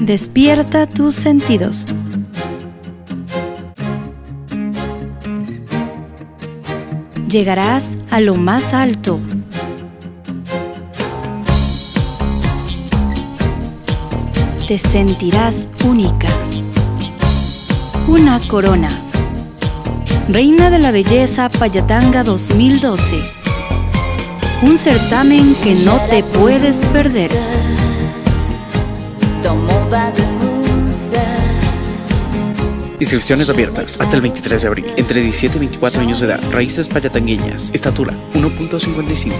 Despierta tus sentidos. Llegarás a lo más alto. Te sentirás única. Una corona. Reina de la Belleza Payatanga 2012. Un certamen que no te puedes perder. Inscripciones abiertas hasta el 23 de abril. Entre 17 y 24 años de edad. Raíces payatangueñas. Estatura 1.55.